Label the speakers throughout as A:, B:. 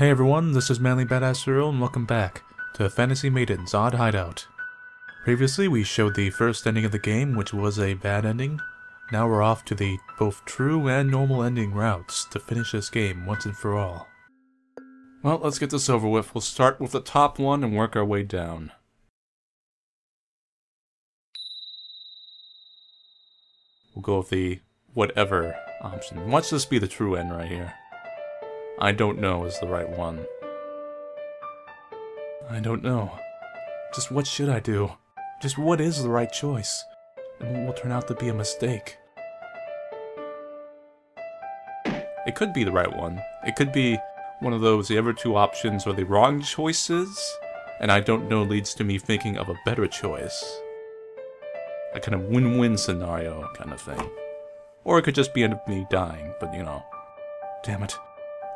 A: Hey everyone, this is Manly Badass Hero and welcome back to Fantasy Maiden's Odd Hideout. Previously we showed the first ending of the game, which was a bad ending. Now we're off to the both true and normal ending routes to finish this game once and for all. Well, let's get this over with. We'll start with the top one and work our way down. We'll go with the whatever option. Watch this be the true end right here. I don't know is the right one. I don't know. Just what should I do? Just what is the right choice? And what will turn out to be a mistake? It could be the right one. It could be one of those the other two options are the wrong choices, and I don't know leads to me thinking of a better choice. A kind of win-win scenario kind of thing. Or it could just be end up me dying, but you know. Damn it.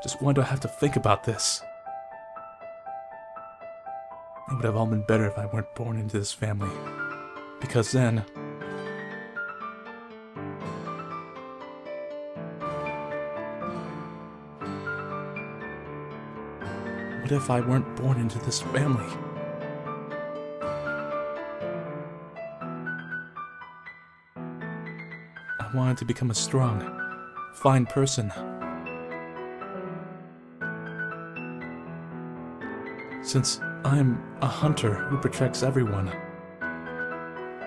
A: Just why do I have to think about this? It would have all been better if I weren't born into this family. Because then... What if I weren't born into this family? I wanted to become a strong, fine person. Since I'm a hunter who protects everyone.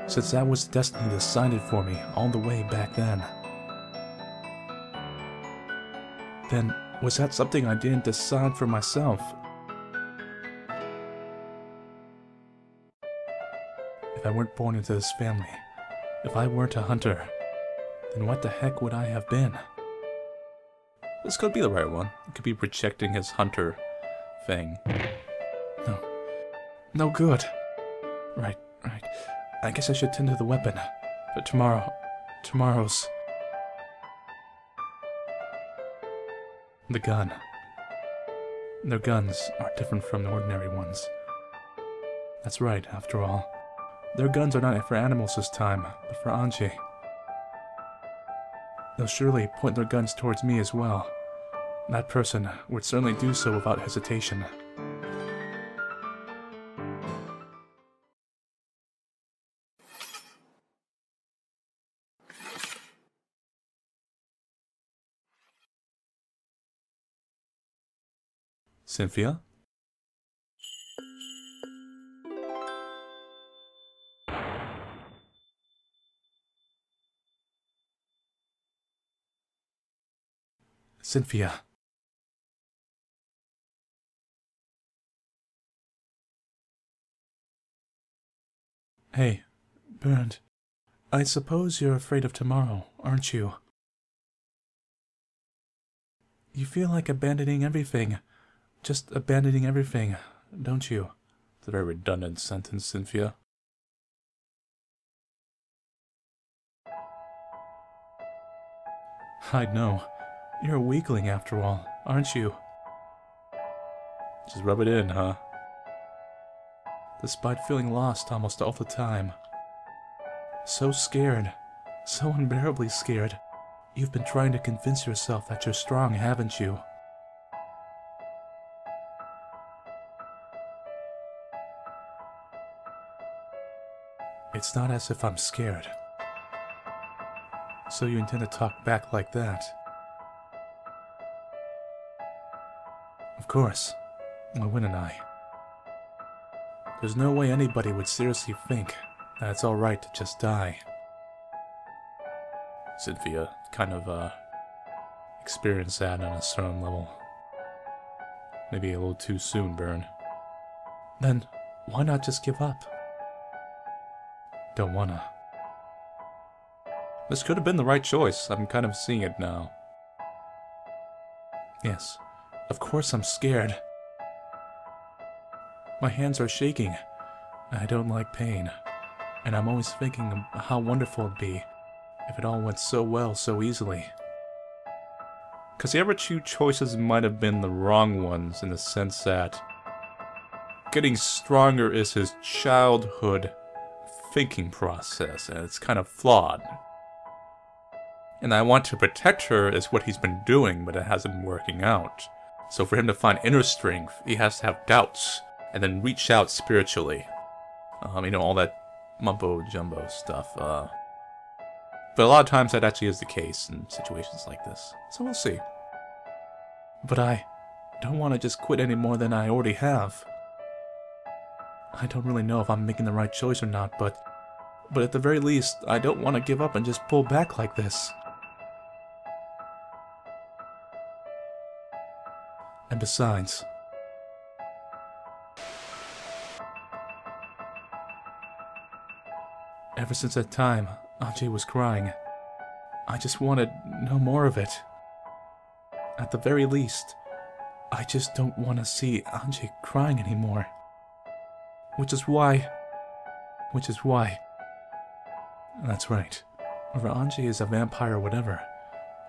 A: Since that was destiny decided for me all the way back then. Then, was that something I didn't decide for myself? If I weren't born into this family, if I weren't a hunter, then what the heck would I have been? This could be the right one. It could be projecting his hunter thing. No. Good. Right, right. I guess I should tend to the weapon. But tomorrow... Tomorrow's... The gun. Their guns are different from the ordinary ones. That's right, after all. Their guns are not for animals this time, but for Anji. They'll surely point their guns towards me as well. That person would certainly do so without hesitation. Cynthia? Cynthia. Hey, Bernd. I suppose you're afraid of tomorrow, aren't you? You feel like abandoning everything. Just abandoning everything, don't you? It's a very redundant sentence, Cynthia. I know. You're a weakling after all, aren't you? Just rub it in, huh? Despite feeling lost almost all the time. So scared. So unbearably scared. You've been trying to convince yourself that you're strong, haven't you? It's not as if I'm scared. So you intend to talk back like that? Of course. Why wouldn't I? There's no way anybody would seriously think that it's alright to just die. Cynthia kind of, uh, experienced that on a certain level. Maybe a little too soon, Bernd. Then, why not just give up? Don't wanna. This could have been the right choice. I'm kind of seeing it now. Yes, of course I'm scared. My hands are shaking. I don't like pain. And I'm always thinking how wonderful it'd be if it all went so well so easily. Because the other two choices might have been the wrong ones in the sense that getting stronger is his childhood thinking process, and it's kind of flawed. And I want to protect her is what he's been doing, but it hasn't been working out. So for him to find inner strength, he has to have doubts and then reach out spiritually. Um, you know, all that mumbo jumbo stuff. Uh, but a lot of times that actually is the case in situations like this. So we'll see. But I don't want to just quit any more than I already have. I don't really know if I'm making the right choice or not, but but at the very least, I don't want to give up and just pull back like this. And besides, ever since that time Anjay was crying, I just wanted no more of it. At the very least, I just don't want to see Anjay crying anymore. Which is why. Which is why. That's right. Anjay is a vampire whatever,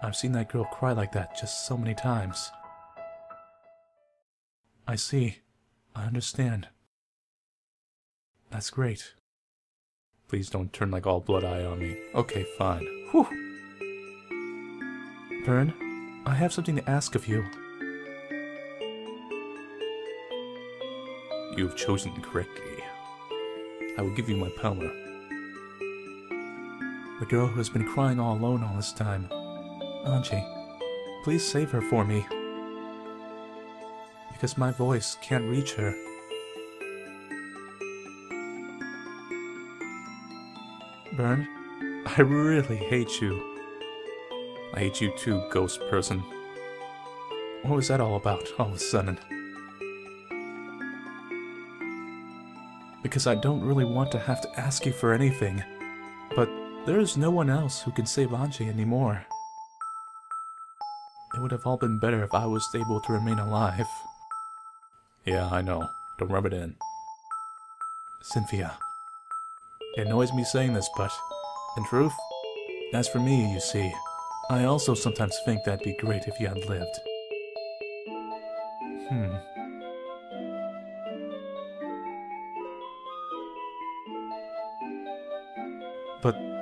A: I've seen that girl cry like that just so many times. I see. I understand. That's great. Please don't turn like all blood-eye on me. Okay, fine. Whew. Bernd, I have something to ask of you. You have chosen correctly. I will give you my power. The girl who has been crying all alone all this time. Anjay, please save her for me. Because my voice can't reach her. Bernd, I really hate you. I hate you too, ghost person. What was that all about, all of a sudden? Because I don't really want to have to ask you for anything, but there is no one else who can save Anjay anymore. It would have all been better if I was able to remain alive. Yeah, I know. Don't rub it in. Cynthia. It annoys me saying this, but in truth, as for me, you see, I also sometimes think that'd be great if you had lived. Hmm.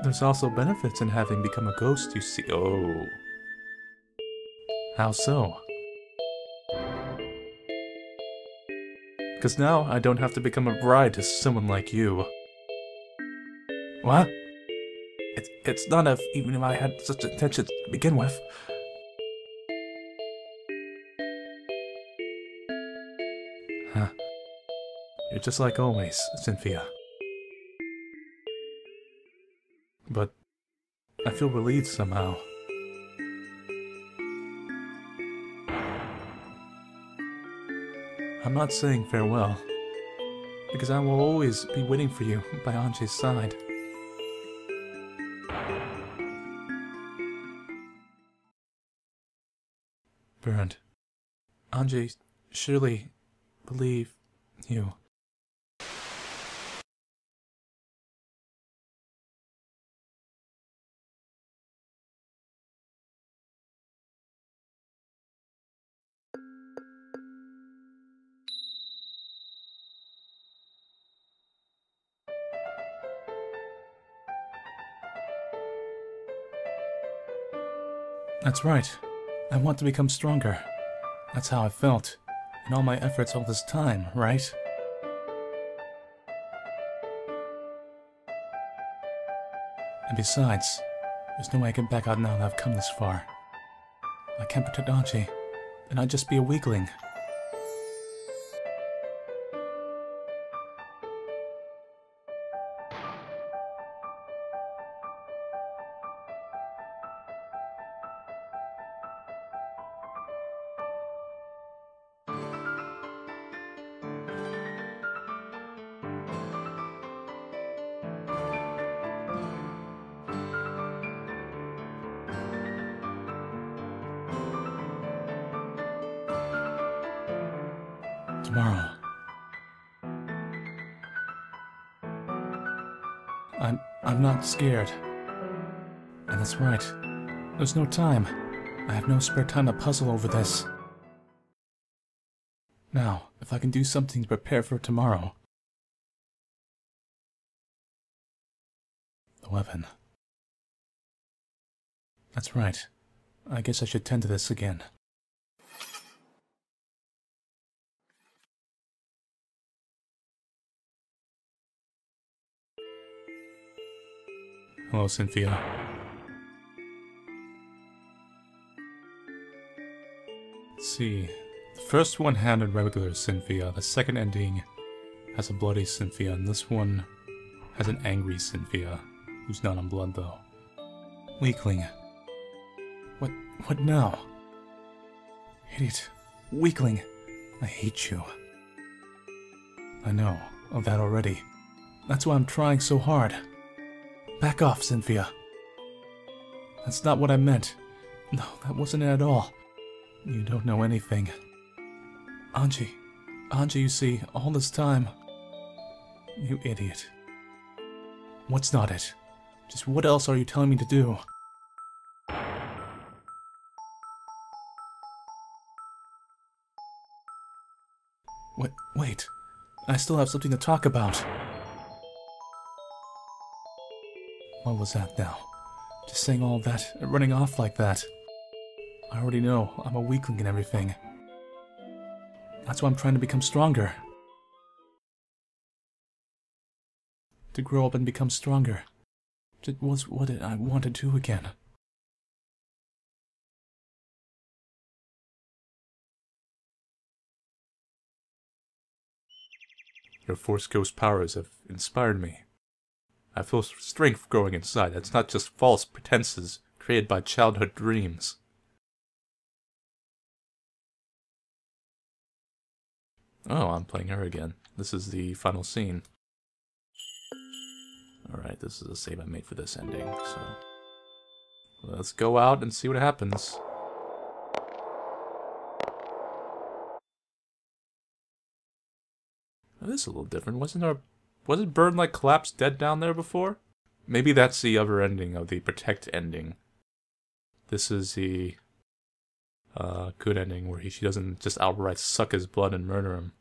A: There's also benefits in having become a ghost, you see. Oh. How so? Because now I don't have to become a bride to someone like you. What? It's, it's not if, even if I had such intentions to begin with. Huh. You're just like always, Cynthia. I feel relieved somehow. I'm not saying farewell, because I will always be waiting for you by Anjay's side. Bernd, Anjay surely believe you. That's right. I want to become stronger. That's how I felt in all my efforts all this time, right? And besides, there's no way I can back out now that I've come this far. I can't protect Anji, and I'd just be a weakling. Scared. And that's right. There's no time. I have no spare time to puzzle over this. Now, if I can do something to prepare for tomorrow. The weapon. That's right. I guess I should tend to this again. Hello, Cynthia. Let's see. The first one had a regular Cynthia. The second ending has a bloody Cynthia, and this one has an angry Cynthia, who's not on blood though. Weakling. What what now? Idiot. Weakling. I hate you. I know of that already. That's why I'm trying so hard. Back off, Cynthia. That's not what I meant. No, that wasn't it at all. You don't know anything. Anji. Anji, you see, all this time... You idiot. What's not it? Just what else are you telling me to do? Wait, wait. I still have something to talk about. What was that now? Just saying all that and running off like that. I already know I'm a weakling and everything. That's why I'm trying to become stronger. To grow up and become stronger. It was what I want to do again. Your Force Ghost powers have inspired me. I feel strength growing inside. It's not just false pretenses created by childhood dreams. Oh, I'm playing her again. This is the final scene. Alright, this is a save I made for this ending, so... Let's go out and see what happens. This is a little different. Wasn't our... Wasn't Bernd like collapsed dead down there before? Maybe that's the other ending of the Protect ending. This is the... Uh, good ending where he, she doesn't just outright suck his blood and murder him.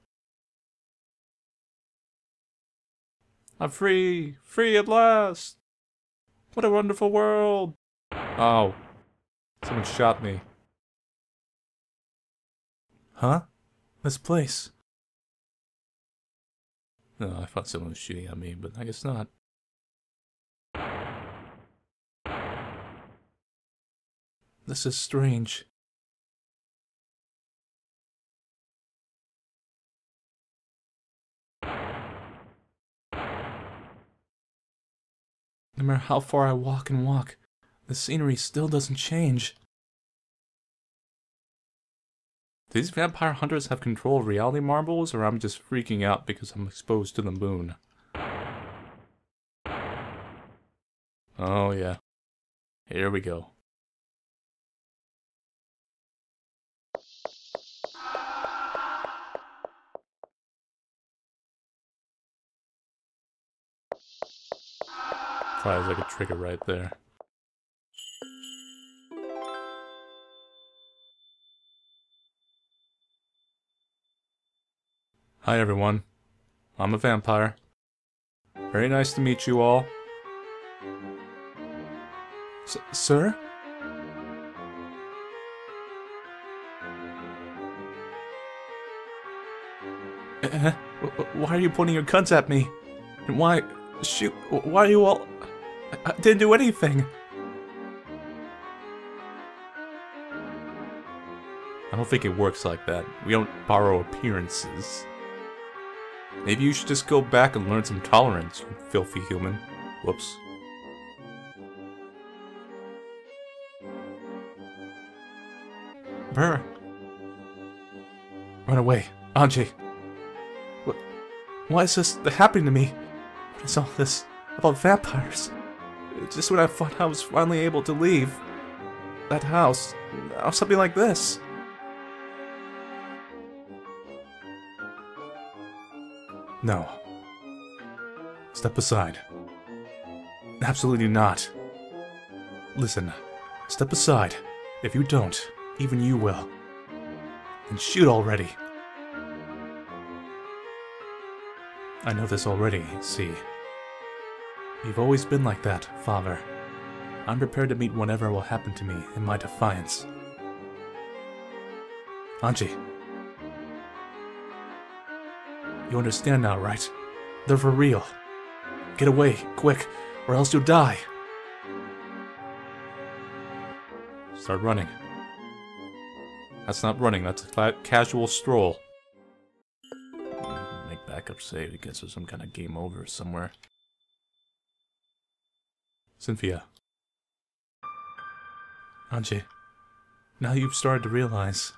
A: I'm free! Free at last! What a wonderful world! Oh. Someone shot me. Huh? This place. No, I thought someone was shooting at me, but I guess not. This is strange. No matter how far I walk and walk, the scenery still doesn't change. These vampire hunters have control of reality marbles, or I'm just freaking out because I'm exposed to the moon? Oh yeah. Here we go. Probably like a trigger right there. Hi everyone. I'm a vampire. Very nice to meet you all. S sir? Uh, why are you pointing your guns at me? And why... Shoot, why are you all... I didn't do anything. I don't think it works like that. We don't borrow appearances. Maybe you should just go back and learn some tolerance, you filthy human. Whoops. Brr. Run away. Anji. What? Why is this happening to me? What is all this about vampires? Just when I thought I was finally able to leave that house, now something like this. No. Step aside. Absolutely not. Listen, step aside. If you don't, even you will. And shoot already. I know this already, see. You've always been like that, father. I'm prepared to meet whatever will happen to me in my defiance. Anji. You understand now, right? They're for real. Get away, quick, or else you'll die. Start running. That's not running, that's a casual stroll. Make backup save against some kind of game over somewhere. Cynthia. Anji, now you've started to realize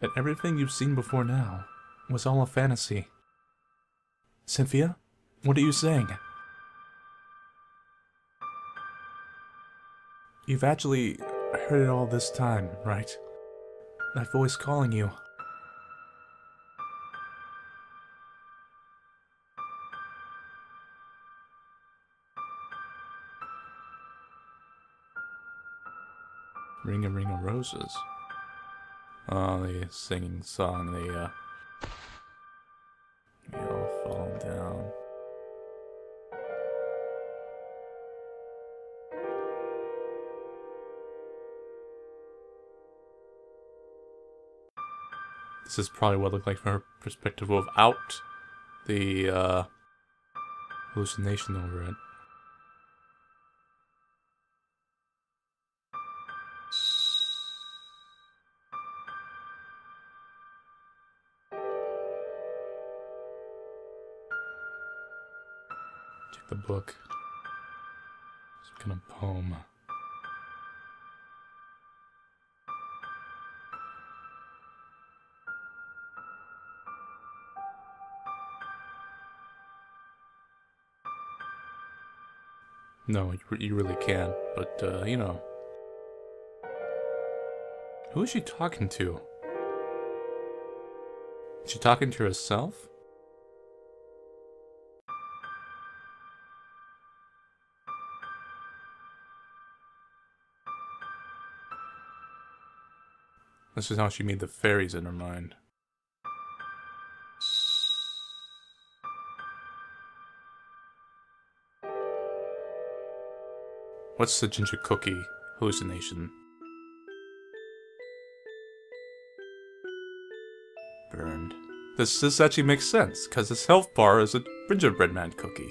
A: that everything you've seen before now was all a fantasy. Cynthia, what are you saying? You've actually heard it all this time, right? That voice calling you. Ring a ring of roses. Oh, the singing song, the uh down. This is probably what it looked like from her perspective without the uh, hallucination over it. Book. Some kind of poem. No, you, really can. But, uh, you know. Who is she talking to? Is she talking to herself? This is how she made the fairies in her mind. What's the ginger cookie hallucination? Bernd. This this actually makes sense because this health bar is a gingerbread man cookie.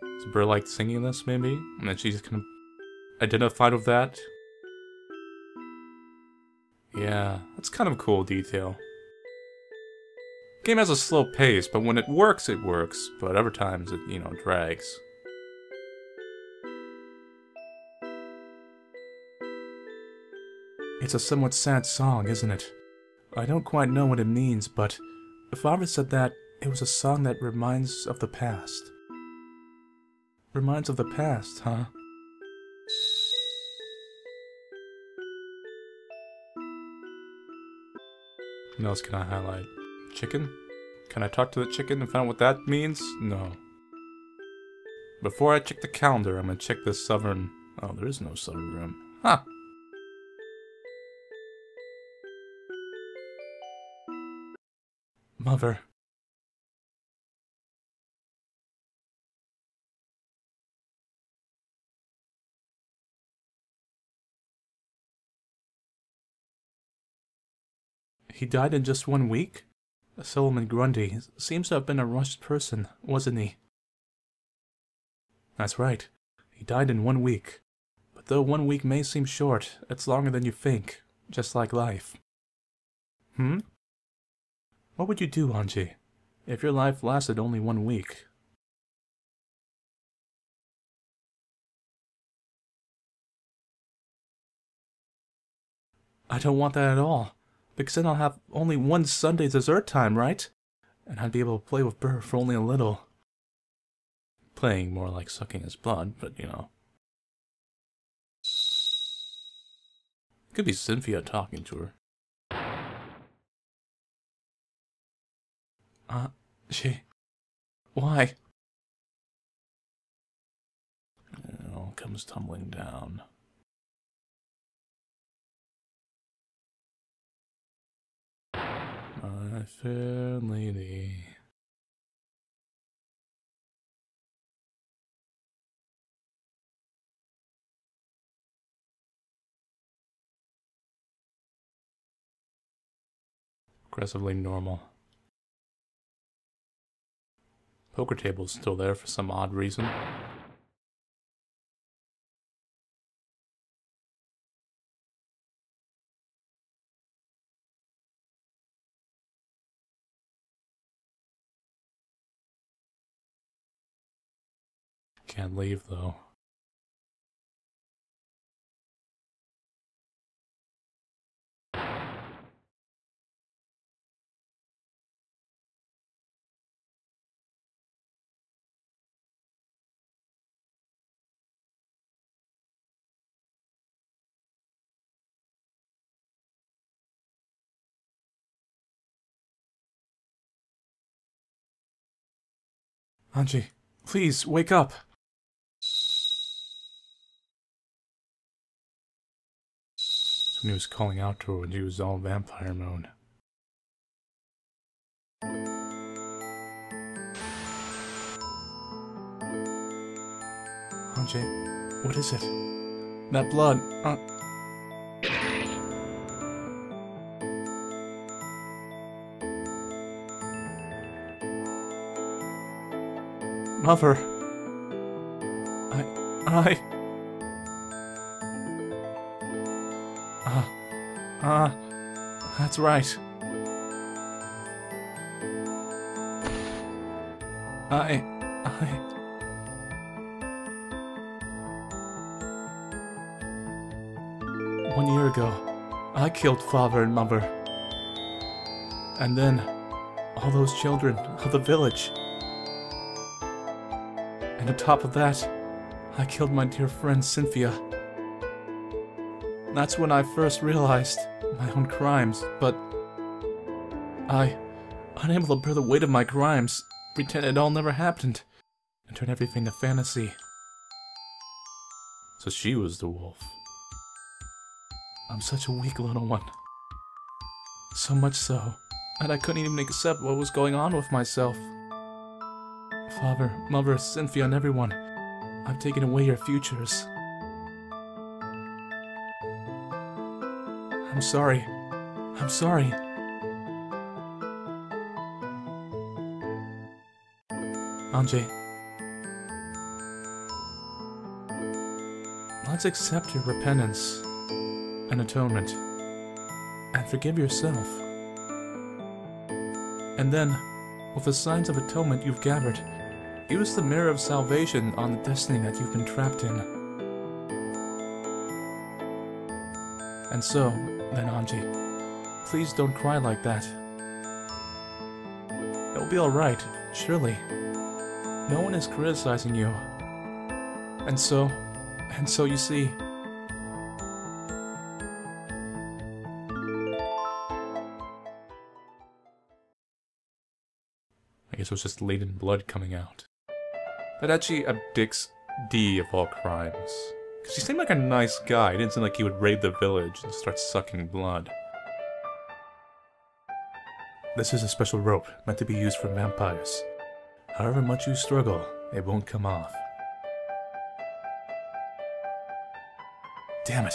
A: So Bernd like singing this, maybe, and then she just kind of identified with that. Yeah, that's kind of cool detail. Game has a slow pace, but when it works, it works. But other times, it, you know, drags. It's a somewhat sad song, isn't it? I don't quite know what it means, but Father said that it was a song that reminds of the past. Reminds of the past, huh? What else can I highlight? Chicken? Can I talk to the chicken and find out what that means? No. Before I check the calendar, I'm gonna check the southern... Oh, there is no southern room. Huh. Mother. He died in just one week? Solomon Grundy seems to have been a rushed person, wasn't he? That's right. He died in one week. But though one week may seem short, it's longer than you think, just like life. Hmm? What would you do, Anji, if your life lasted only one week? I don't want that at all, because then I'll have only one Sunday dessert time, right? And I'd be able to play with Bernd for only a little. Playing more like sucking his blood, but you know. Could be Cynthia talking to her. Uh, she. Why? It all comes tumbling down. My fair lady. Aggressively normal. Poker table's still there for some odd reason. Can't leave though. Anji, please wake up. He was calling out to her when she was all vampire mode. Anji, what is it? That blood. Uh Mother. I. I. Ah. That's right. I. I. One year ago, I killed father and mother. And then, all those children of the village. And on top of that, I killed my dear friend Cynthia. That's when I first realized my own crimes, but I, unable to bear the weight of my crimes, pretended it all never happened and turned everything to fantasy. So she was the wolf. I'm such a weak little one. So much so that I couldn't even accept what was going on with myself. Father, Mother, Cynthia, and everyone, I've taken away your futures. I'm sorry. I'm sorry. Anji. Let's accept your repentance and atonement and forgive yourself. And then, with the signs of atonement you've gathered, use the mirror of salvation on the destiny that you've been trapped in. And so, then Anji, please don't cry like that. It'll be alright, surely. No one is criticizing you. And so, and so you see, I guess it was just latent blood coming out. That actually abdicts D of all crimes. Because he seemed like a nice guy. It didn't seem like he would raid the village and start sucking blood. This is a special rope meant to be used for vampires. However much you struggle, it won't come off. Damn it.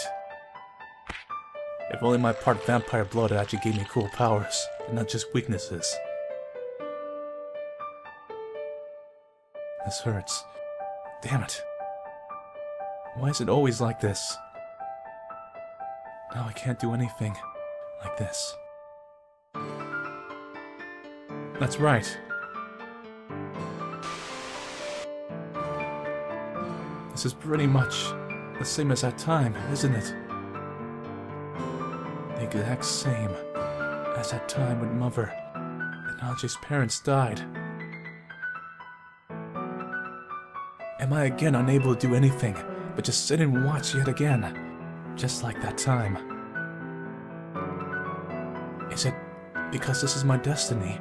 A: If only my part vampire blood actually gave me cool powers, and not just weaknesses. This hurts. Damn it. Why is it always like this? Now I can't do anything like this. That's right. This is pretty much the same as that time, isn't it? The exact same as that time when Mother and Anji's parents died. Am I again unable to do anything but just sit and watch yet again? Just like that time. Is it because this is my destiny?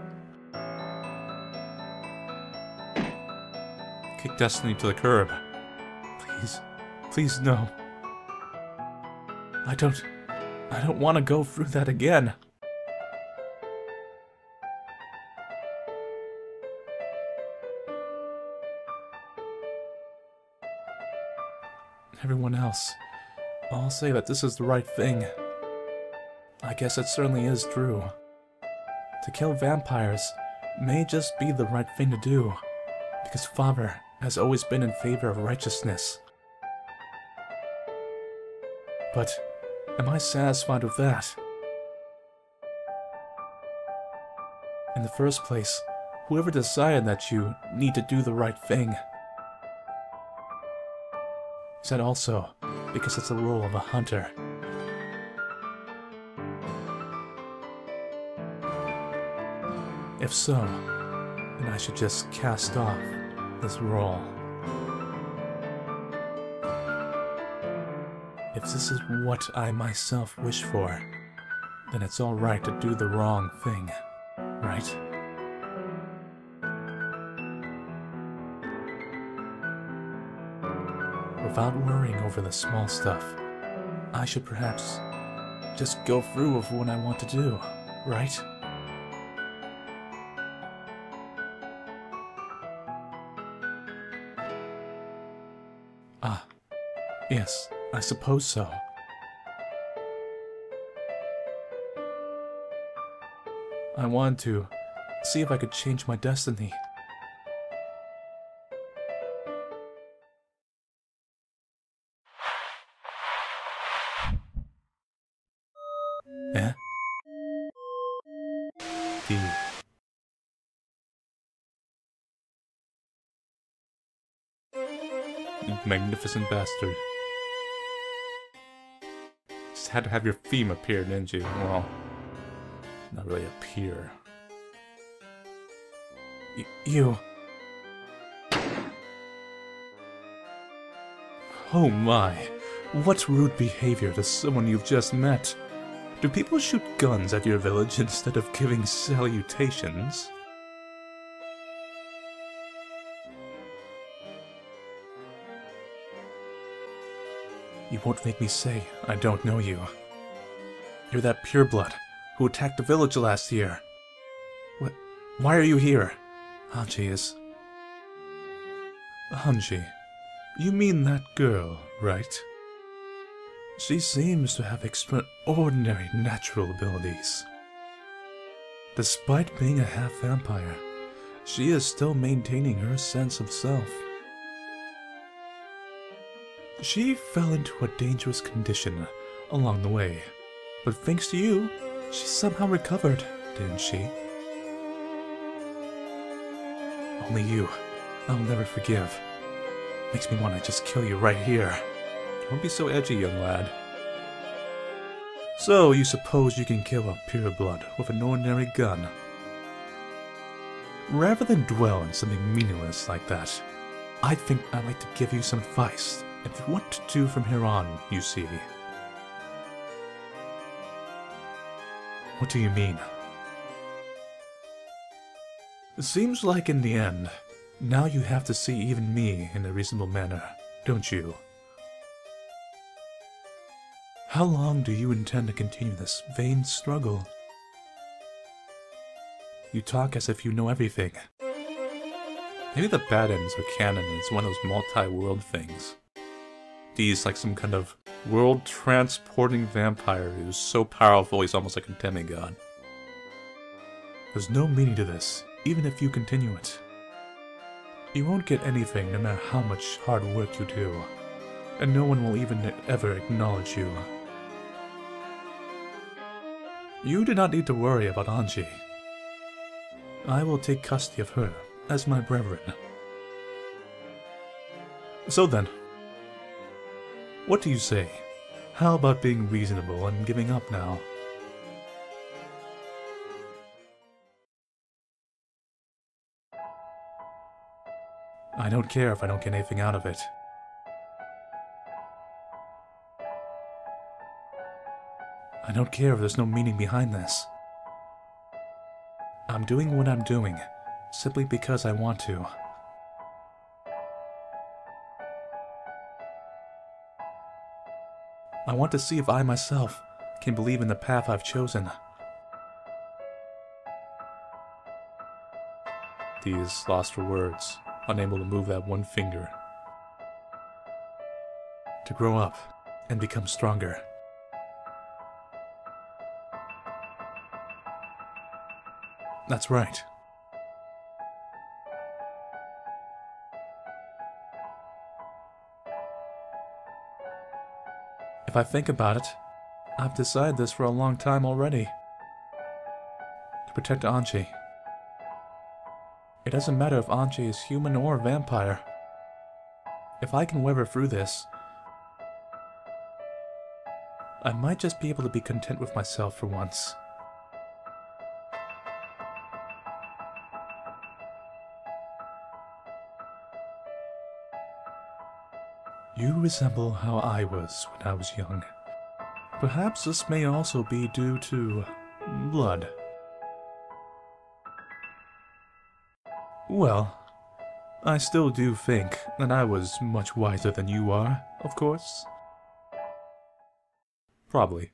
A: Kick destiny to the curb. Please, please no. I don't, I don't want to go through that again. Everyone else, all say that this is the right thing. I guess it certainly is true. To kill vampires may just be the right thing to do, Because Father has always been in favor of righteousness. But am I satisfied with that? In the first place, whoever decided that you need to do the right thing said also because it's the role of a hunter. If so, then I should just cast off this role. If this is what I myself wish for, then it's alright to do the wrong thing, right? Without worrying over the small stuff, I should perhaps just go through with what I want to do, right? Ah, yes, I suppose so. I wanted to see if I could change my destiny. Magnificent bastard. Just had to have your theme appear, didn't you? Well, not really appear. Y you. Oh my. What rude behavior to someone you've just met. Do people shoot guns at your village instead of giving salutations? Won't make me say I don't know you. You're that pureblood who attacked the village last year. What? Why are you here? Hanji is... Hanji, you mean that girl, right? She seems to have extraordinary natural abilities. Despite being a half-vampire, she is still maintaining her sense of self. She fell into a dangerous condition along the way, but thanks to you, she somehow recovered, didn't she? Only you. I'll never forgive. Makes me want to just kill you right here. Don't be so edgy, young lad. So, you suppose you can kill a pureblood with an ordinary gun? Rather than dwell on something meaningless like that, I think I'd like to give you some advice of what to do from here on, you see. What do you mean? It seems like in the end, now you have to see even me in a reasonable manner, don't you? How long do you intend to continue this vain struggle? You talk as if you know everything. Maybe the bad ends are canon and it's one of those multi-world things. He's like some kind of world-transporting vampire who's so powerful he's almost like a demigod. There's no meaning to this, even if you continue it. You won't get anything no matter how much hard work you do, and no one will even ever acknowledge you. You do not need to worry about Anji. I will take custody of her as my brethren. So then, what do you say? How about being reasonable and giving up now? I don't care if I don't get anything out of it. I don't care if there's no meaning behind this. I'm doing what I'm doing, simply because I want to. I want to see if I myself can believe in the path I've chosen. These lost for words, unable to move that one finger. To grow up and become stronger. That's right. If I think about it, I've decided this for a long time already. To protect Anji. It doesn't matter if Anji is human or vampire. If I can weather through this, I might just be able to be content with myself for once. Resemble how I was when I was young. Perhaps this may also be due to blood. Well, I still do think that I was much wiser than you are, of course. Probably.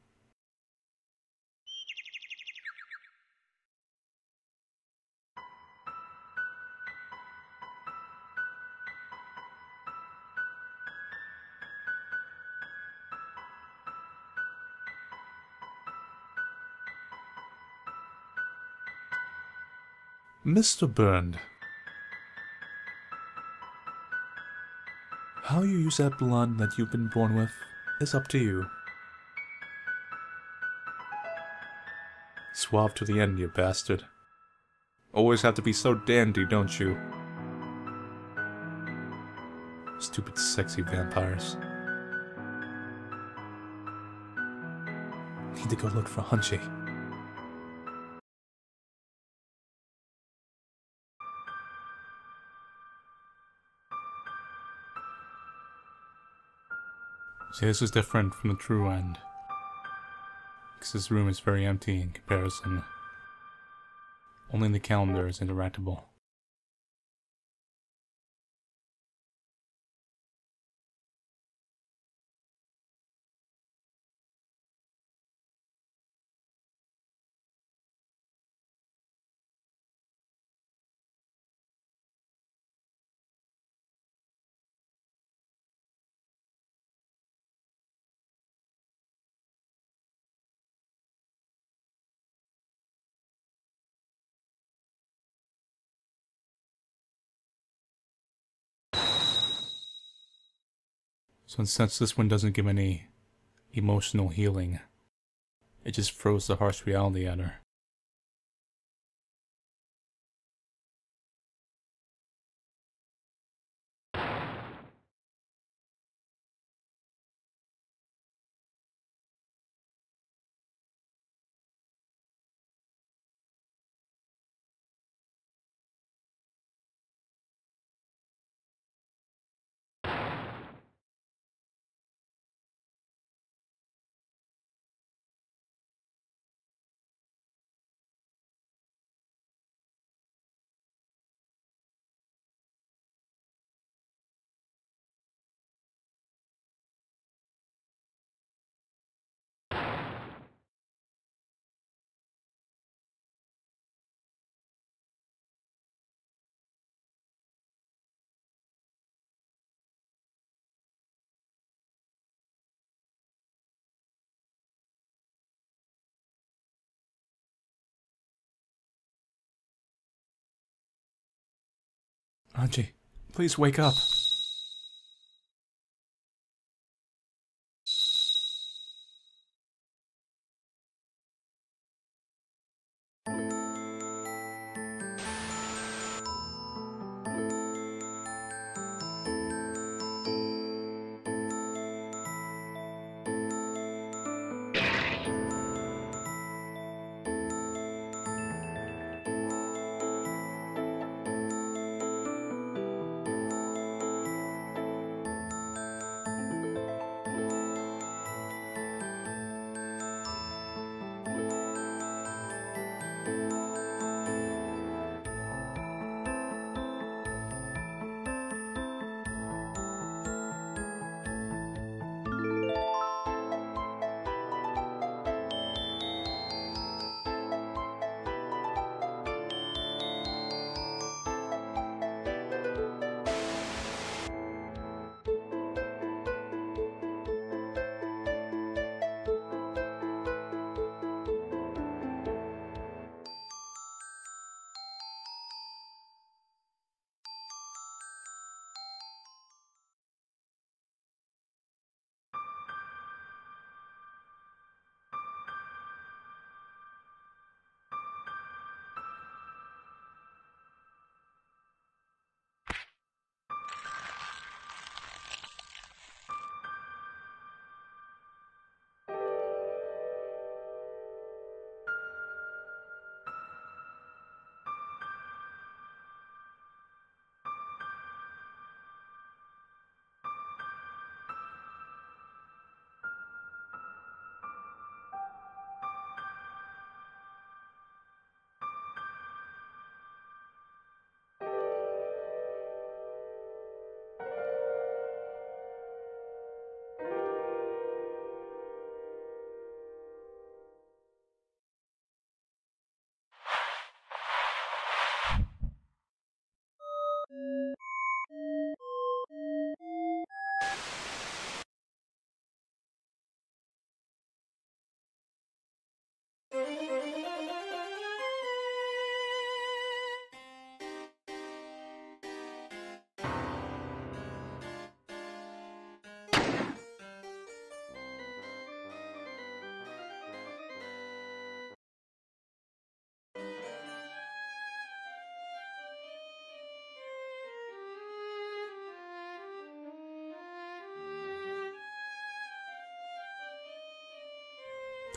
A: Mr. Bernd. How you use that blood that you've been born with is up to you. Suave to the end, you bastard. Always have to be so dandy, don't you? Stupid sexy vampires. Need to go look for Hunchy. See, this is different from the true end. Because this room is very empty in comparison. Only the calendar is interactable. So since this one doesn't give any emotional healing, it just throws the harsh reality at her. Anji, please wake up.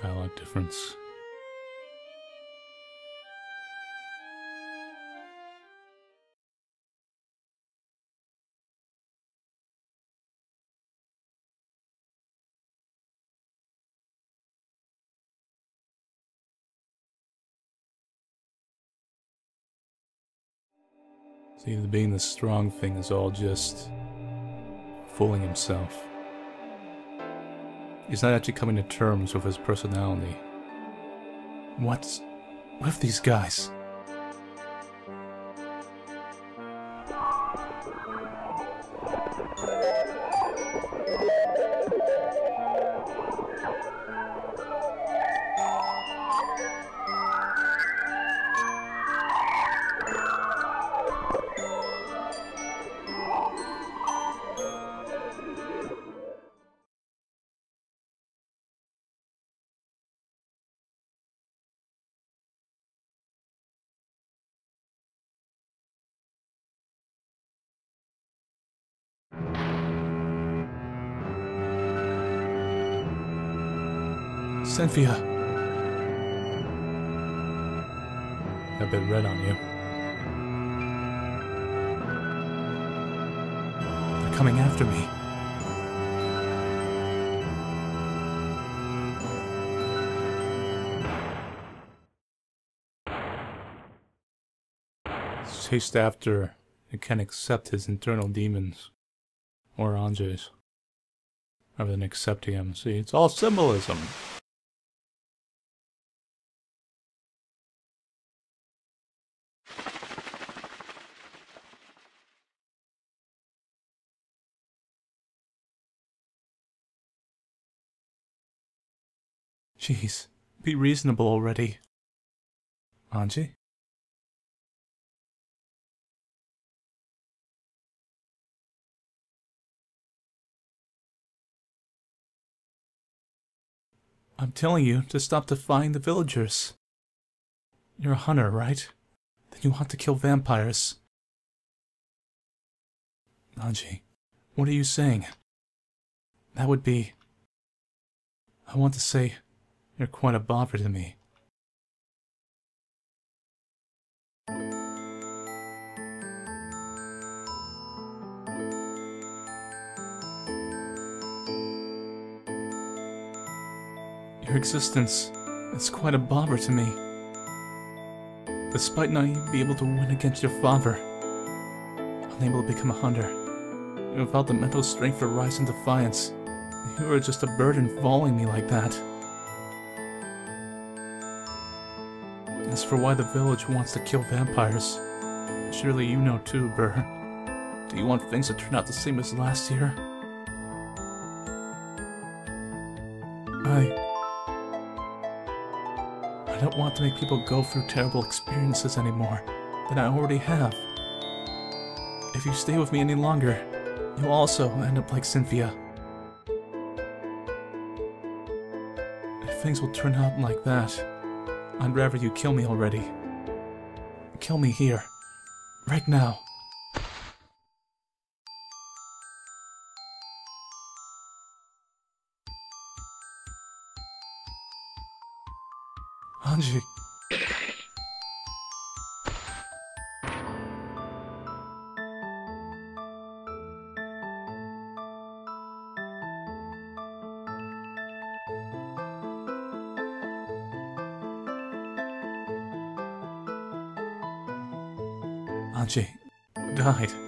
A: Dialogue difference. See, the being the strong thing is all just fooling himself. He's not actually coming to terms with his personality. What's with these guys? Cynthia. A bit red on you. They're coming after me. Chased after and can accept his internal demons. Or Anji's. Rather than accepting him. See, it's all symbolism. Jeez, be reasonable already. Anji? I'm telling you to stop defying the villagers. You're a hunter, right? Then you want to kill vampires. Anji, what are you saying? That would be... I want to say, you're quite a bother to me. Your existence is quite a bother to me. Despite not even being able to win against your father, unable to become a hunter, without the mental strength to rise in defiance, you are just a burden following me like that. As for why the village wants to kill vampires, surely you know too, Burr. Do you want things to turn out the same as last year? I... I don't want to make people go through terrible experiences anymore than I already have. If you stay with me any longer, you'll also end up like Cynthia. If things will turn out like that, I'd rather you kill me already. Kill me here. Right now. Anji. Died.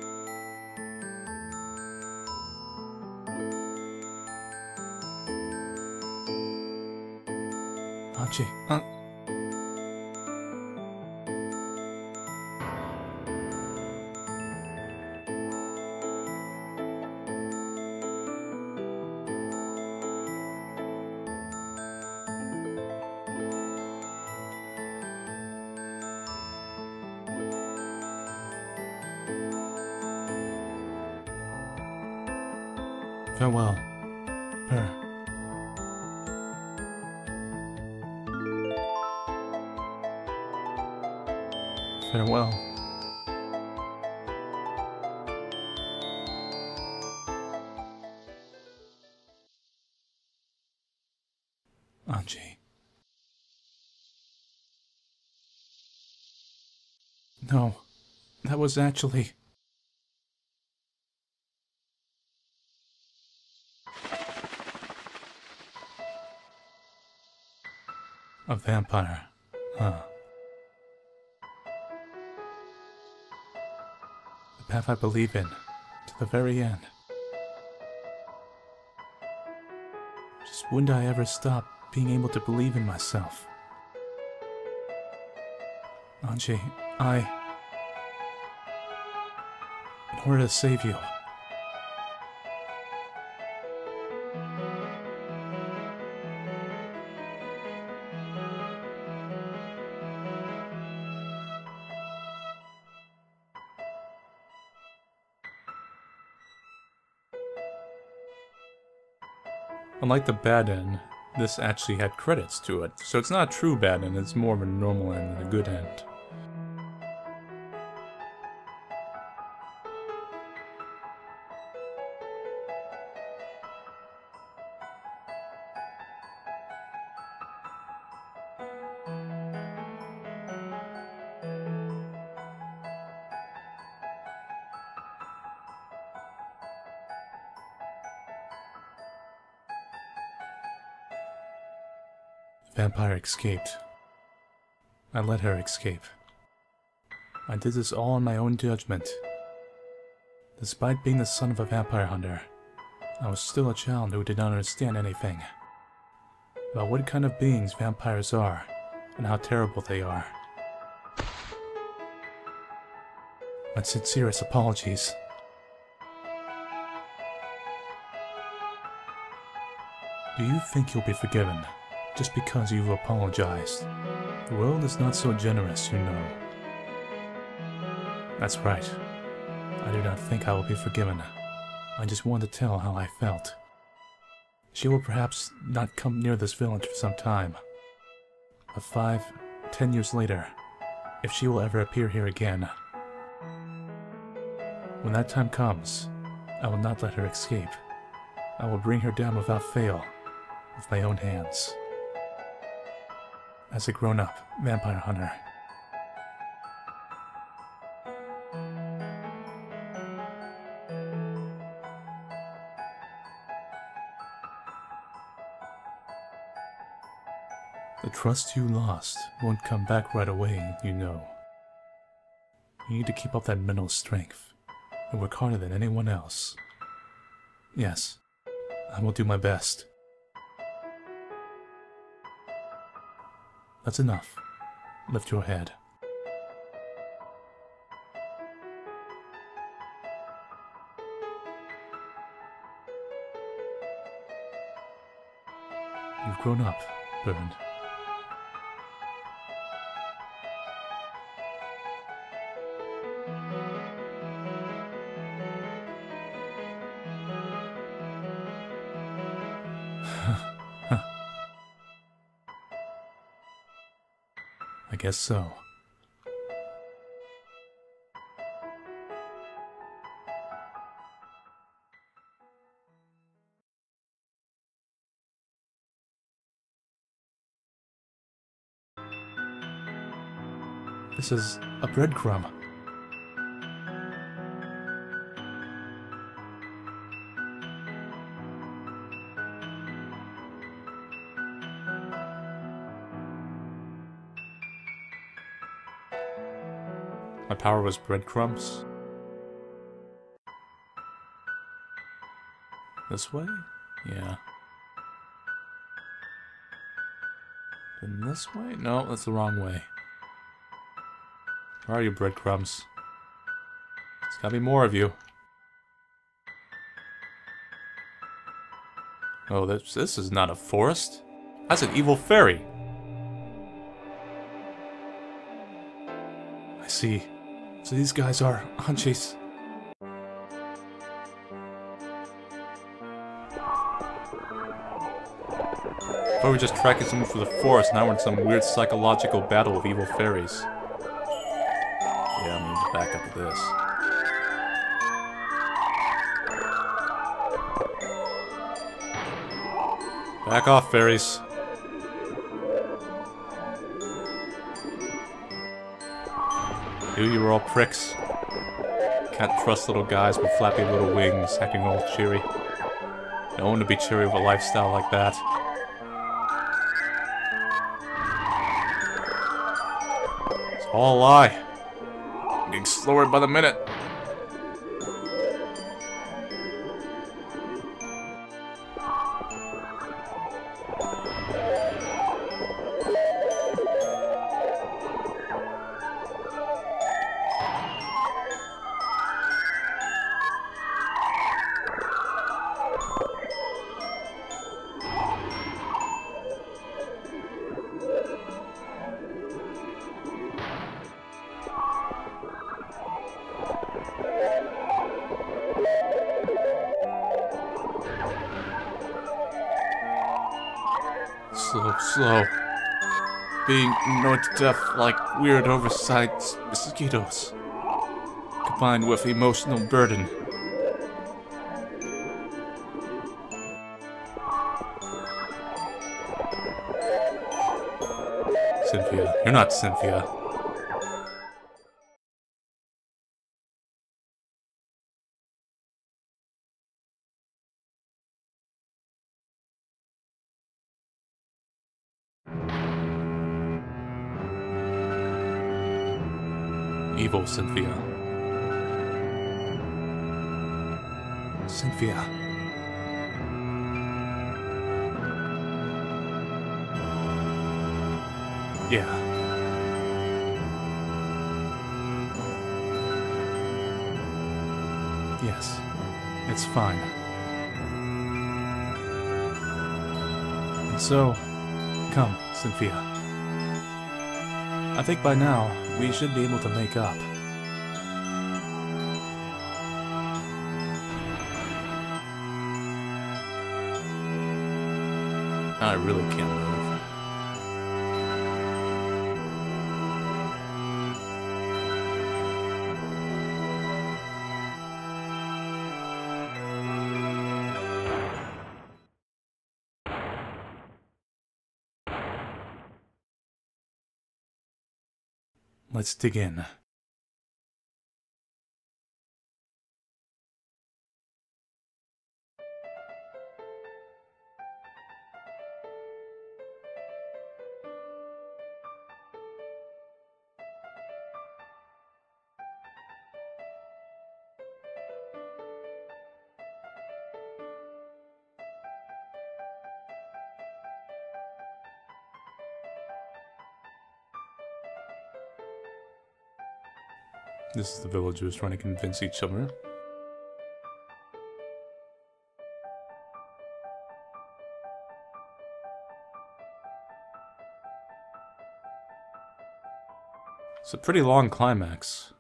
A: Farewell, Per. Farewell. Anji. No, that was actually... vampire, huh? The path I believe in, to the very end. Just wouldn't I ever stop being able to believe in myself? Anji, I... In order to save you... Unlike the bad end, this actually had credits to it, so it's not a true bad end, it's more of a normal end than a good end. Escaped. I let her escape. I did this all in my own judgment. Despite being the son of a vampire hunter, I was still a child who did not understand anything about what kind of beings vampires are and how terrible they are. My sincerest apologies. Do you think you'll be forgiven? Just because you've apologized. The world is not so generous, you know. That's right. I do not think I will be forgiven. I just want to tell how I felt. She will perhaps not come near this village for some time. But five, ten years later, if she will ever appear here again. When that time comes, I will not let her escape. I will bring her down without fail, with my own hands as a grown-up vampire hunter. The trust you lost won't come back right away, you know. You need to keep up that mental strength and work harder than anyone else. Yes, I will do my best. That's enough. Lift your head. You've grown up, Bernd. So. This is a breadcrumb. Power was breadcrumbs. This way? Yeah. Then this way? No, that's the wrong way. Where are you, breadcrumbs? There's gotta be more of you. Oh, this, this is not a forest. That's an evil fairy. I see. So these guys are Anji's. Before we just tracking someone through the forest, now we're in some weird psychological battle with evil fairies. Yeah, I'm gonna back up with this. Back off, fairies. Knew you were all pricks. Can't trust little guys with flappy little wings acting all cheery. No one to be cheery with a lifestyle like that. It's all a lie. I'm getting slower by the minute. To death like weird oversized mosquitoes. Combined with emotional burden. Cynthia. You're not Cynthia. Cynthia. Cynthia. Yeah. Yes. It's fine. And so, come, Cynthia. I think by now, we should be able to make up. I really can't move. Let's dig in. This is the villagers trying to convince each other. It's a pretty long climax.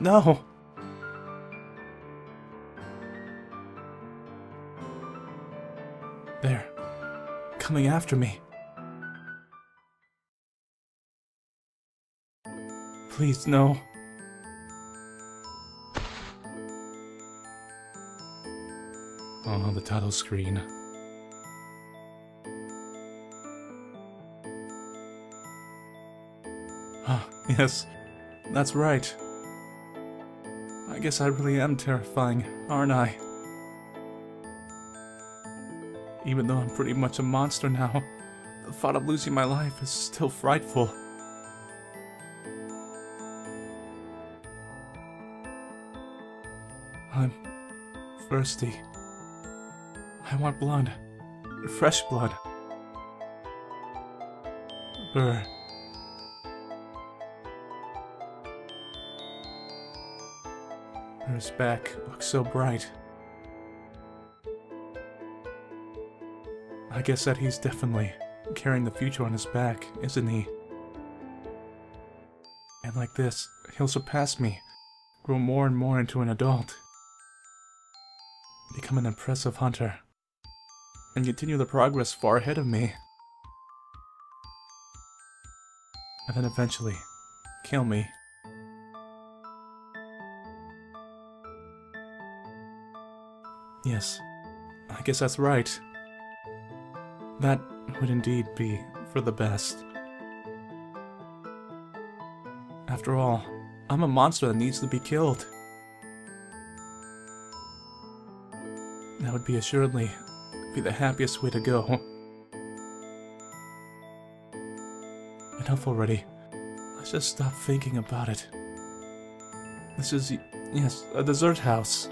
A: No! Coming after me. Please, no. Oh, the title screen. Ah, yes, that's right. I guess I really am terrifying, aren't I? Even though I'm pretty much a monster now, the thought of losing my life is still frightful. I'm thirsty. I want blood. Fresh blood. Burr. His back looks so bright. I guess that he's definitely carrying the future on his back, isn't he? And like this, he'll surpass me, grow more and more into an adult, become an impressive hunter, and continue the progress far ahead of me. And then eventually, kill me. Yes, I guess that's right. That would indeed be for the best. After all, I'm a monster that needs to be killed. That would be assuredly be the happiest way to go. Enough already. Let's just stop thinking about it. This is, yes, a dessert house.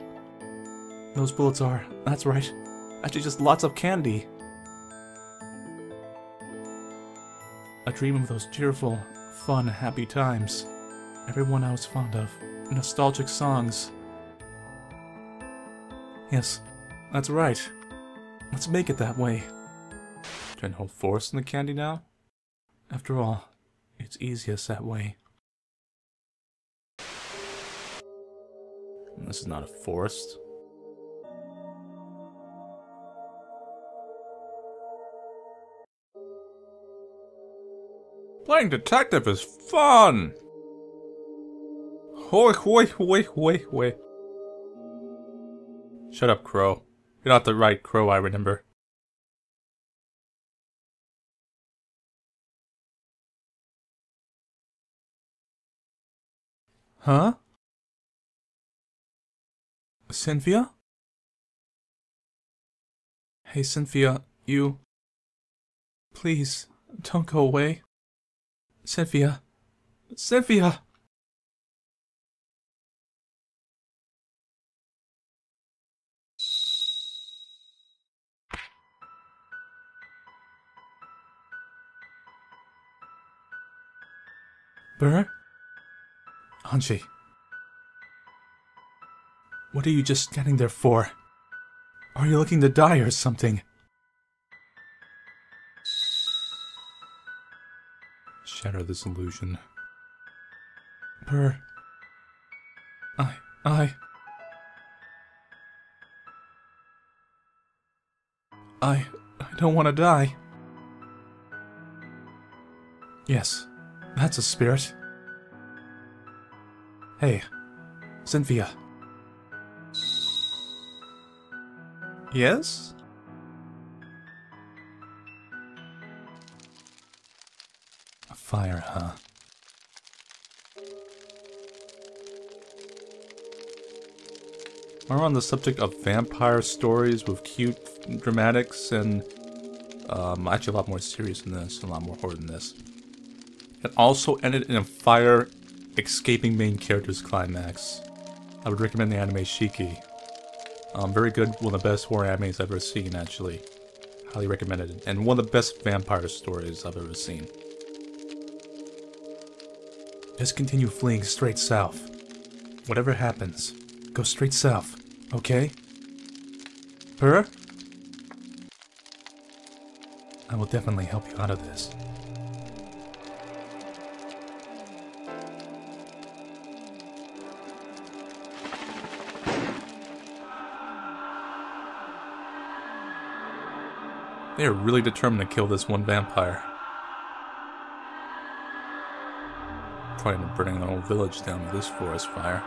A: Those bullets are, that's right, actually just lots of candy. Dream of those cheerful, fun, happy times. Everyone I was fond of. Nostalgic songs. Yes, that's right. Let's make it that way. Trying to hold force in the candy now? After all, it's easiest that way. This is not a forest. Playing detective is fun! Hoi, hoi, hoi, hoi, hoi. Shut up, Crow. You're not the right Crow I remember. Huh? Cynthia? Hey, Cynthia, you... Please, don't go away. Cynthia. Cynthia! Burr? Anji. What are you just standing there for? Are you looking to die or something? Shatter this illusion. Per. I... I... I... I don't want to die. Yes, that's a spirit. Hey, Cynthia. Yes? Fire, huh? We're on the subject of vampire stories with cute dramatics and um, actually a lot more serious than this, a lot more horror than this. It also ended in a fire escaping main character's climax. I would recommend the anime Shiki. Um, very good, one of the best horror animes I've ever seen, actually. Highly recommended. And one of the best vampire stories I've ever seen. Just continue fleeing straight south. Whatever happens, go straight south, okay? Burr? I will definitely help you out of this. They are really determined to kill this one vampire. End up burning the whole village down with this forest fire.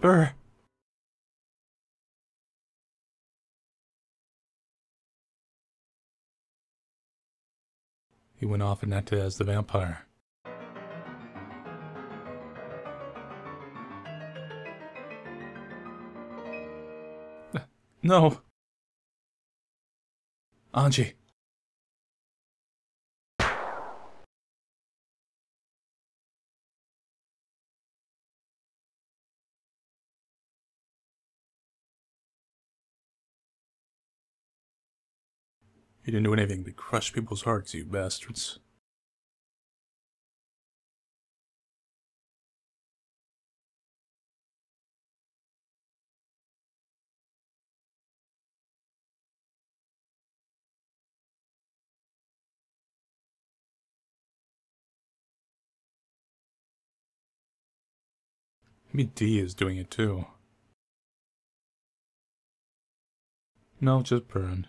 A: Burr. He went off and acted as the vampire. No. Anji. You didn't do anything but crush people's hearts, you bastards. Maybe D is doing it too. No, just burned.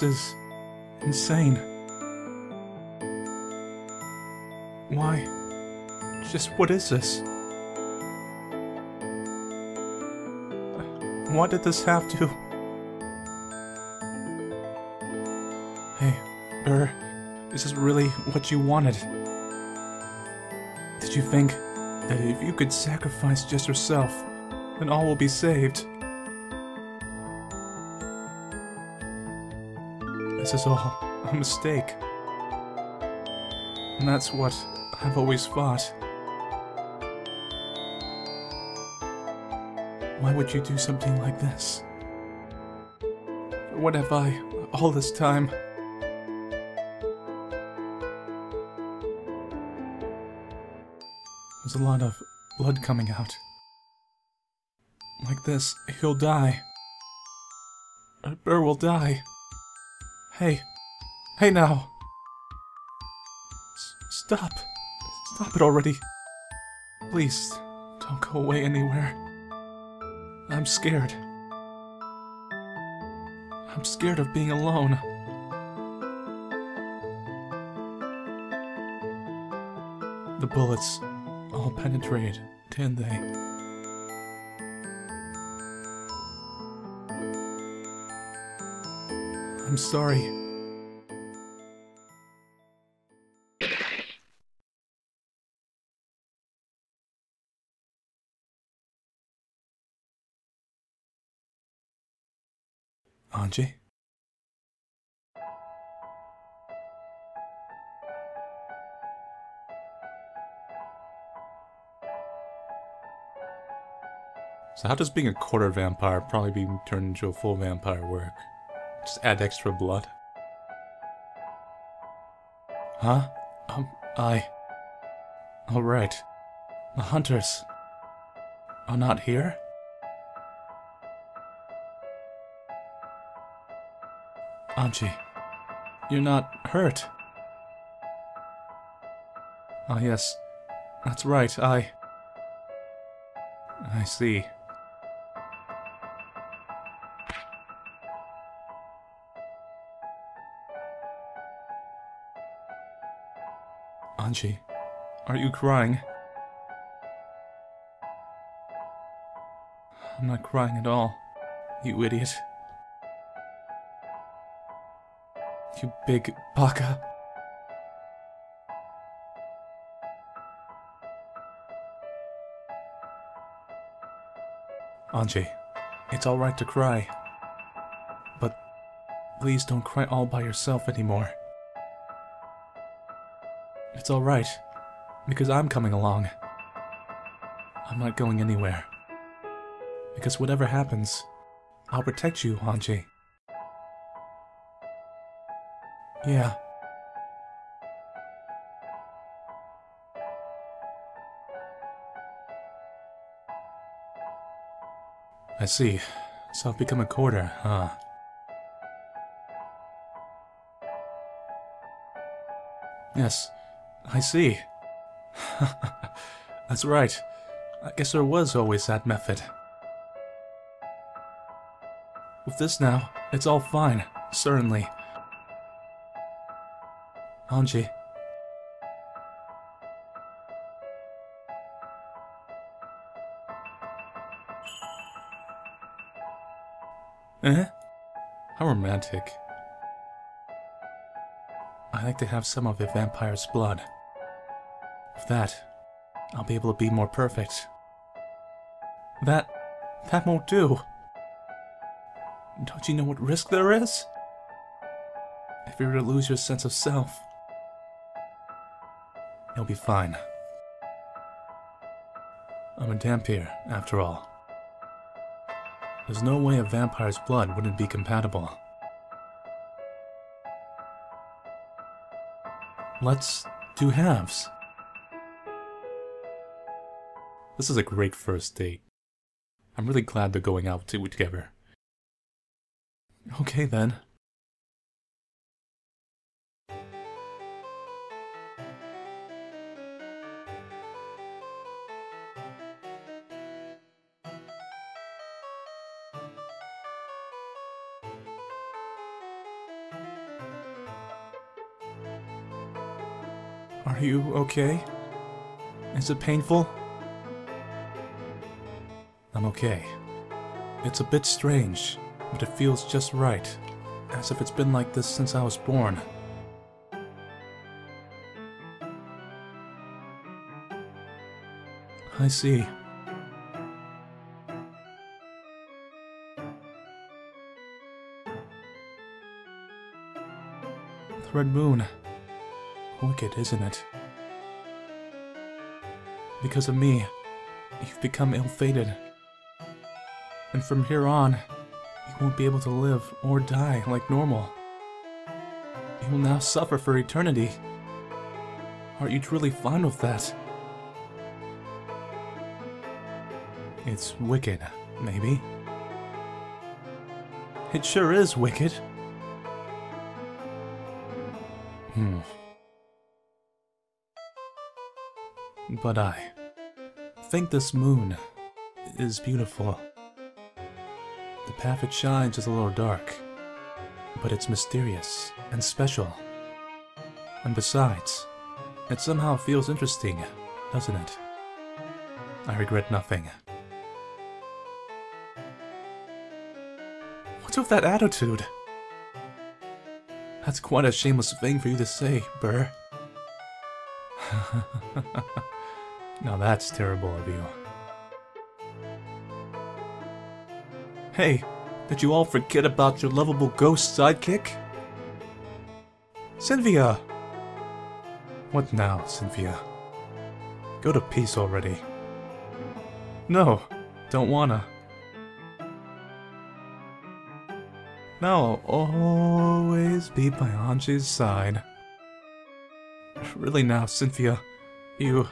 A: This is insane. Why? Just what is this? Why did this have to? Hey, Burr, this is really what you wanted? Did you think that if you could sacrifice just yourself, then all will be saved? This is all a mistake. And that's what I've always fought. Why would you do something like this? What have I, all this time? There's a lot of blood coming out. Like this, he'll die. Burr will die. Hey. Hey now. S stop. Stop it already. Please, don't go away anywhere. I'm scared. I'm scared of being alone. The bullets all penetrated, didn't they? I'm sorry. Anji? So how does being a quarter vampire probably being turned into a full vampire work? Just add extra blood? Huh? Um, I... Alright. The hunters... are not here? Anji, you're not hurt. Ah, yes. That's right, I... I see. Anji, are you crying? I'm not crying at all, you idiot. You big baka. Anji, it's alright to cry. But please don't cry all by yourself anymore. Alright, because I'm coming along. I'm not going anywhere. Because whatever happens, I'll protect you, Anji. Yeah. I see. So I've become a quarter, huh? Yes, I see. That's right. I guess there was always that method. With this now, it's all fine, certainly. Anji. Eh? How romantic. I like to have some of a vampire's blood. With that, I'll be able to be more perfect. That... that won't do. Don't you know what risk there is? If you were to lose your sense of self, you'll be fine. I'm a Dhampir, after all. There's no way a vampire's blood wouldn't be compatible. Let's do halves. This is a great first date. I'm really glad they're going out to together. Okay then. Are you okay? Is it painful? I'm okay. It's a bit strange, but it feels just right, as if it's been like this since I was born. I see. Red Moon. Wicked, isn't it? Because of me, you've become ill-fated. And from here on, you won't be able to live or die like normal. You will now suffer for eternity. Aren't you truly fine with that? It's wicked, maybe. It sure is wicked. Hmm. But I think this moon is beautiful. The path it shines is a little dark, but it's mysterious and special. And besides, it somehow feels interesting, doesn't it? I regret nothing. What's with that attitude? That's quite a shameless thing for you to say, Burr. now that's terrible of you. Hey, did you all forget about your lovable ghost sidekick? Cynthia! What now, Cynthia? Go to peace already. No, don't wanna. Now I'll always be by Anji's side. Really now, Cynthia, you...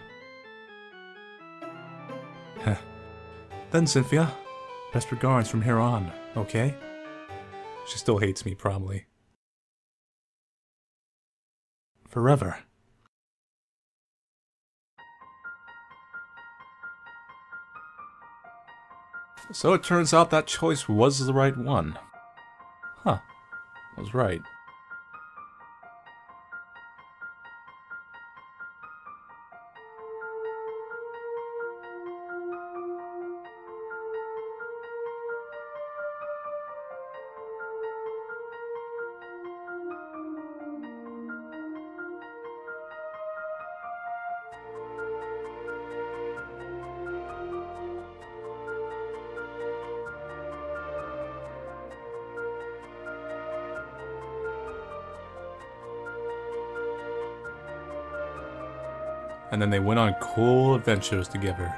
A: then, Cynthia, Best regards from here on, okay? She still hates me, probably. Forever. So it turns out that choice was the right one. Huh. I was right. Went on cool adventures together.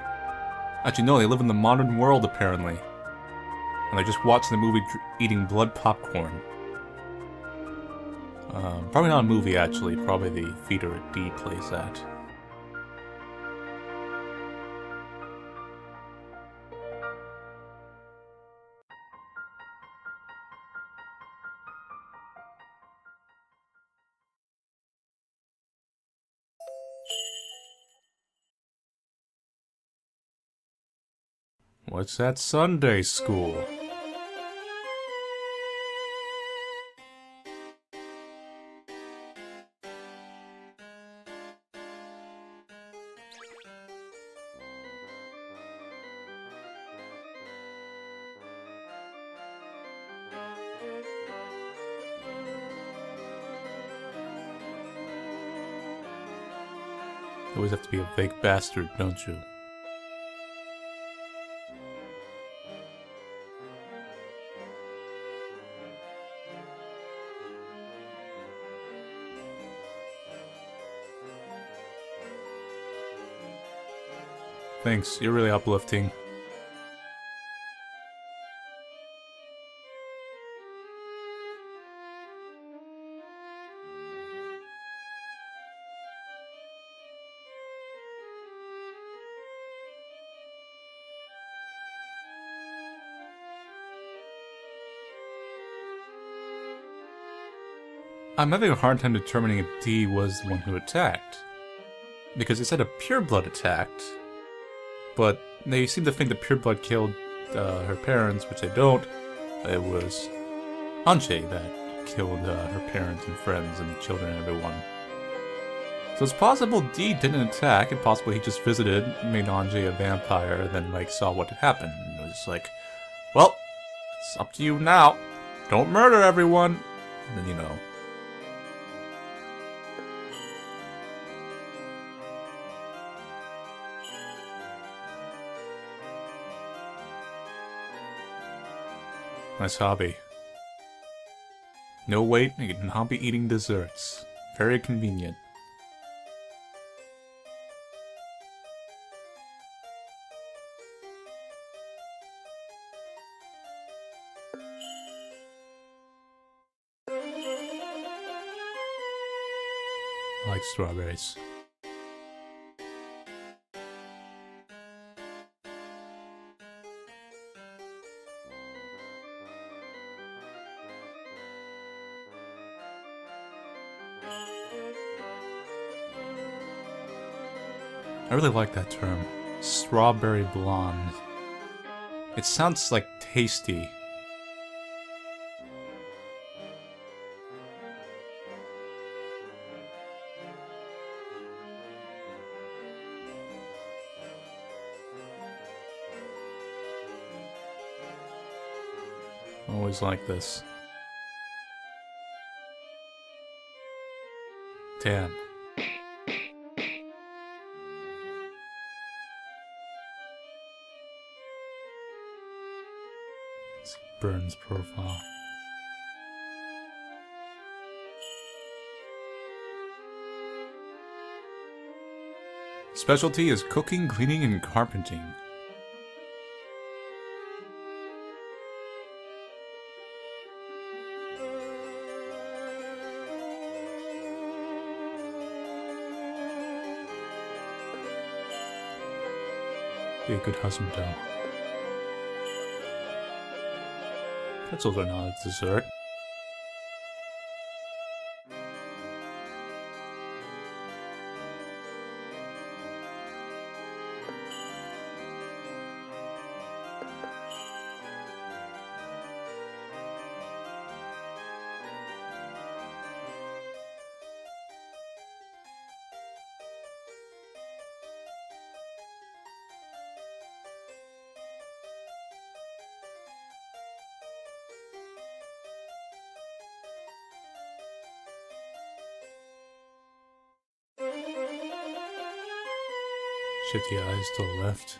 A: Actually, no, they live in the modern world, apparently. And they're just watching the movie eating blood popcorn. Um, probably not a movie, actually. Probably the theater D plays that. What's that Sunday school? You always have to be a fake bastard, don't you? Thanks, you're really uplifting. I'm having a hard time determining if D was the one who attacked. Because it said a pureblood attacked, but they seem to think that pureblood killed uh, her parents, which they don't. It was Anji that killed uh, her parents and friends and children and everyone. So it's possible D didn't attack, and possibly he just visited, made Anji a vampire, then like saw what had happened. And was like, well, it's up to you now. Don't murder everyone. And then, you know, Nice hobby. No weight, you can be eating desserts. Very convenient. I like strawberries. I really like that term. Strawberry blonde. It sounds like tasty. Always like this. Damn. Bernd's profile. Specialty is cooking, cleaning, and carpenting. Be a good husband, though. Are not a dessert. the eyes to the left.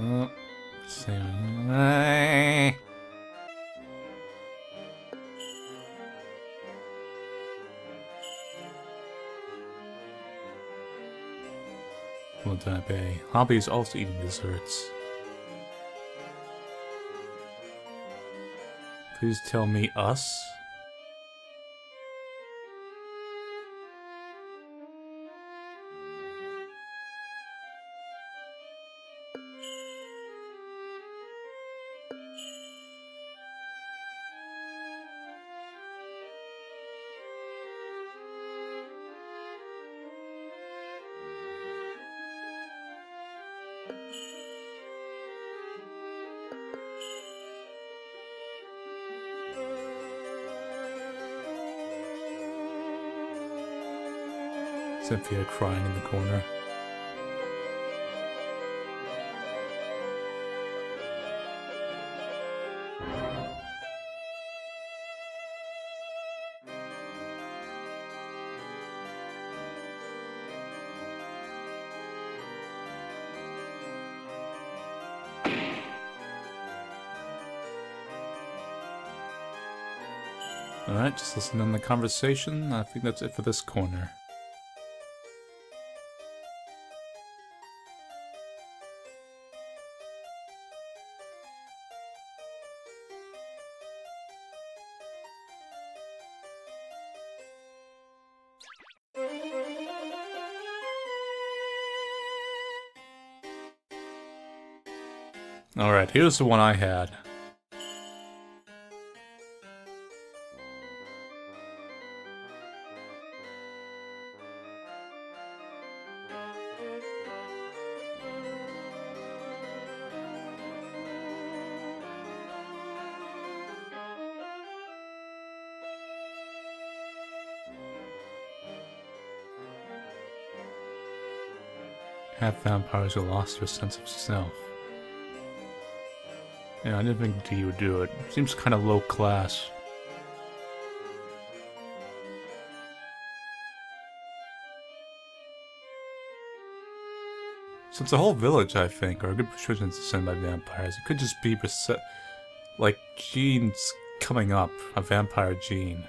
A: Oh, same. Done, Bay. Hobby is also eating desserts. Please tell me us? Sophia crying in the corner. Alright, just listen in the conversation. I think that's it for this corner. Alright, here's the one I had. Half vampires who lost their sense of self. Yeah, I didn't think he would do it. Seems kind of low class. Since the whole village, I think, are a good persuasion descended by vampires, it could just be like genes coming up, a vampire gene.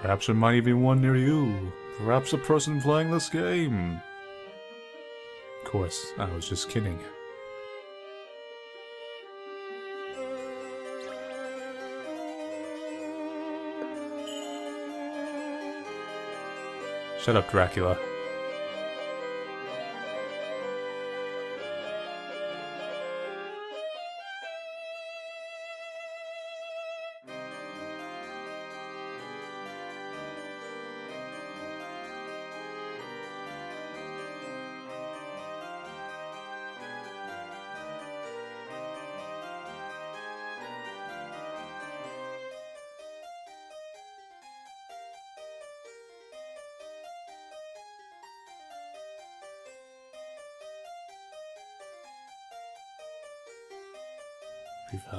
A: Perhaps there might even be one near you. Perhaps a person playing this game. Of course, I was just kidding. Shut up, Dracula.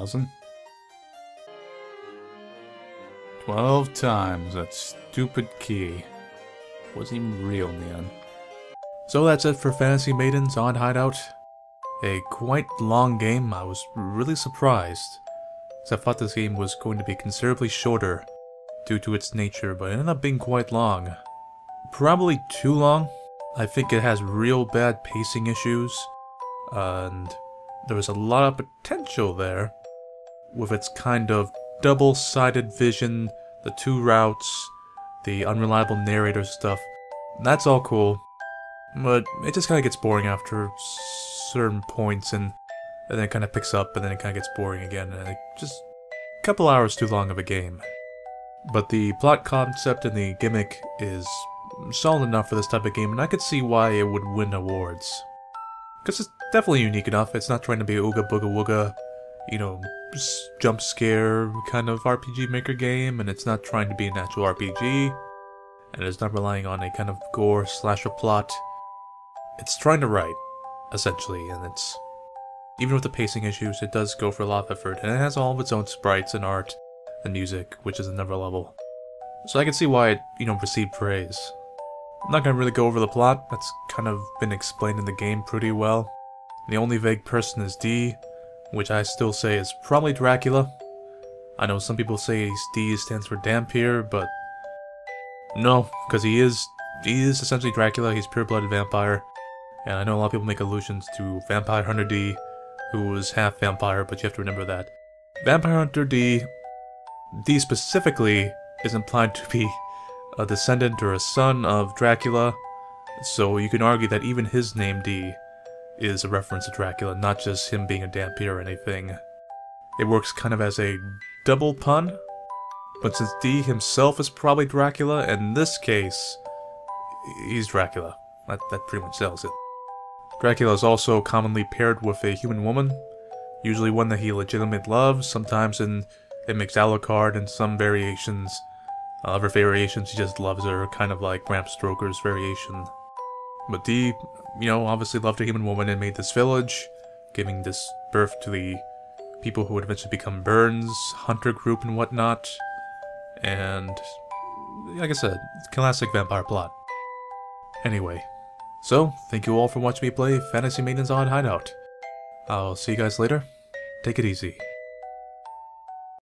A: 3,000? 12 times that stupid key. Wasn't even real end. So that's it for Fantasy Maiden's Odd Hideout. A quite long game, I was really surprised. I thought this game was going to be considerably shorter due to its nature, but it ended up being quite long. Probably too long. I think it has real bad pacing issues, and there was a lot of potential there with its kind of double-sided vision, the two routes, the unreliable narrator stuff. That's all cool, but it just kind of gets boring after certain points and, and then it kind of picks up and then it kind of gets boring again and it just a couple hours too long of a game. But the plot concept and the gimmick is solid enough for this type of game and I could see why it would win awards. Because it's definitely unique enough. It's not trying to be ooga booga wooga, you know, jump scare kind of RPG Maker game, and it's not trying to be an actual RPG, and it's not relying on a kind of gore slasher plot. It's trying to write, essentially, and it's even with the pacing issues, it does go for a lot of effort, and it has all of its own sprites and art and music, which is another level. So I can see why it, you know, received praise. I'm not gonna really go over the plot, that's kind of been explained in the game pretty well. The only vague person is D, which I still say is probably Dracula. I know some people say D stands for Dhampir, but no, because he is he is essentially Dracula, he's pure-blooded vampire. And I know a lot of people make allusions to Vampire Hunter D, who was half vampire, but you have to remember that. Vampire Hunter D, D specifically, is implied to be a descendant or a son of Dracula, so you can argue that even his name D is a reference to Dracula, not just him being a Dhampir or anything. It works kind of as a double pun, but since D himself is probably Dracula, in this case, he's Dracula. That, that pretty much sells it. Dracula is also commonly paired with a human woman, usually one that he legitimately loves, sometimes in a mixed Alucard and some variations other variations, he just loves her, kind of like Bram Stoker's variation. But D, you know, obviously loved a human woman and made this village, giving this birth to the people who would eventually become Bernd's, Hunter group and whatnot. And, like I said, classic vampire plot. Anyway, so, thank you all for watching me play Fantasy Maiden's Odd Hideout. I'll see you guys later. Take it easy.